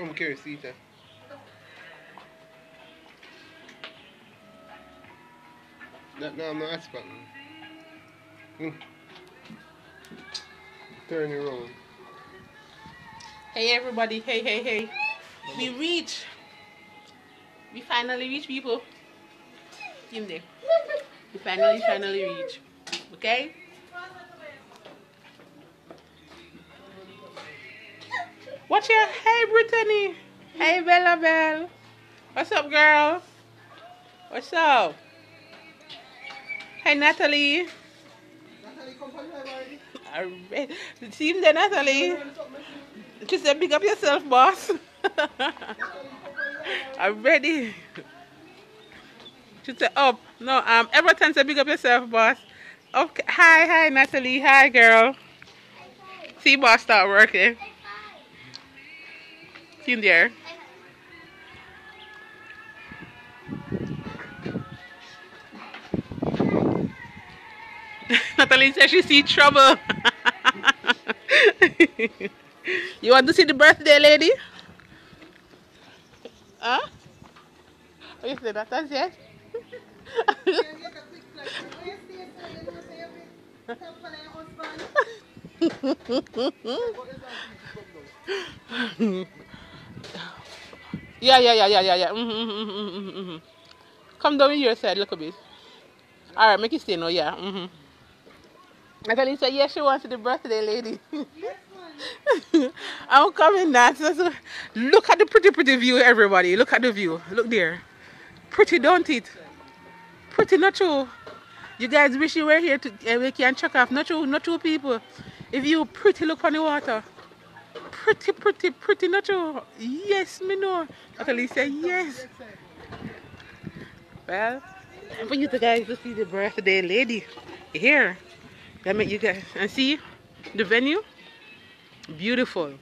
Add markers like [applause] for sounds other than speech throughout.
Come carry Sita. No, no, I'm not hotspotting. Mm. Turn it around. Hey everybody, hey, hey, hey. We reach. We finally reach people. In there. We finally, finally reach. Okay? What's your hey Brittany? Hey Bella Bell. What's up girl? What's up? Hey Natalie. Natalie, Alright. See him there, Natalie. She said, big up yourself, boss. I'm ready. She said, up. No, um, Everton said, big up yourself, boss. Okay. Hi, hi, Natalie. Hi, girl. See, boss start working. See the air. [laughs] Natalie says she see trouble. [laughs] you want to see the birthday lady? Huh? Oh, you said that? That's yes? Yeah, yeah, yeah, yeah, yeah, yeah. Mm-hmm, mm-hmm, mm-hmm, mm-hmm. Come down here side, look a bit. Alright, make it stay now, yeah. Mm-hmm. Natalie said, yes, she wants the birthday lady. [laughs] I'm coming now. Look at the pretty, pretty view, everybody. Look at the view. Look there. Pretty, don't it? Pretty, not true. You guys wish you were here to uh, we can check off. Not true, not true, people. If you pretty, look on the water. Pretty, pretty, pretty, true. Yes, me know. Said, yes. Well, for you guys to see the birthday lady here. Let me you guys and see the venue. Beautiful.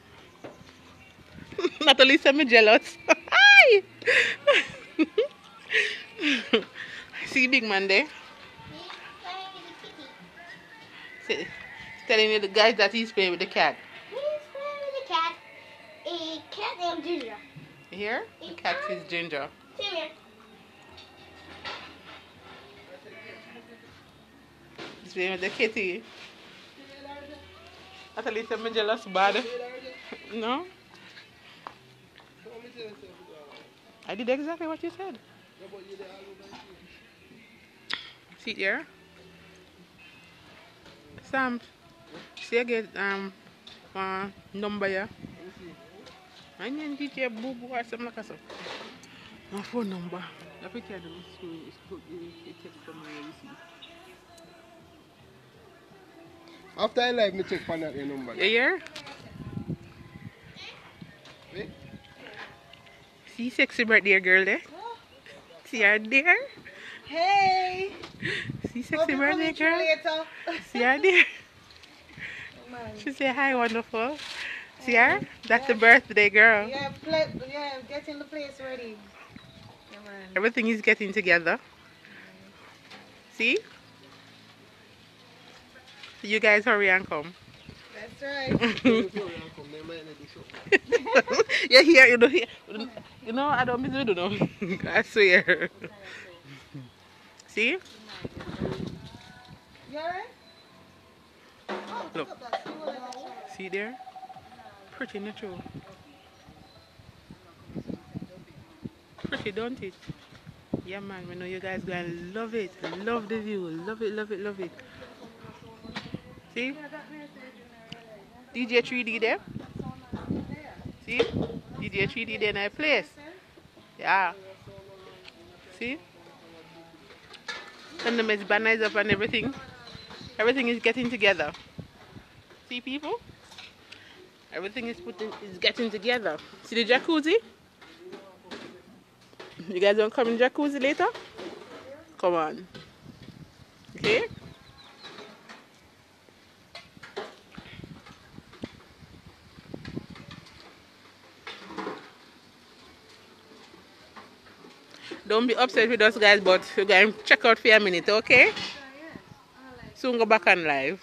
Natalie said me jealous. Hi. [laughs] see big man there. See, telling you the guys that he's playing with the cat. Ginger. Here, the cat is Ginger. Come here. He's playing with the kitty. Natalie said me jealous bad. No, I did exactly what you said. See here. Sam, see I get um uh, number here. I need DJ boo boo or something like that. My phone number. I think I don't see it text from my receipt. After I live, me check for that your number. Eh? Eh? You hear? Wait. See sexy birthday girl there? See her there? Hey! See sexy you birthday coming through girl? later. See her there? She say hi wonderful. See her? That's the birthday girl. Yeah, play, yeah, getting the place ready. Yeah. Everything is getting together. See? So you guys hurry and come. That's right. [laughs] [laughs] yeah, here, you know, here, you know, I don't miss you, know. [laughs] I swear. See? You alright? Oh, Look. up that stool and all. See there? Pretty natural. Pretty, don't it? Yeah, man. We know you guys gonna love it. Love the view. Love it, love it, love it. See? DJ 3D there. See? DJ 3D there in that place. Yeah. See? And the Miss is up and everything. Everything is getting together. See people? Everything is putting is getting together. See the jacuzzi? You guys want to come in jacuzzi later? Come on. Okay? Don't be upset with us guys, but we're going to check out for a minute, okay? Oh, Soon go back on live.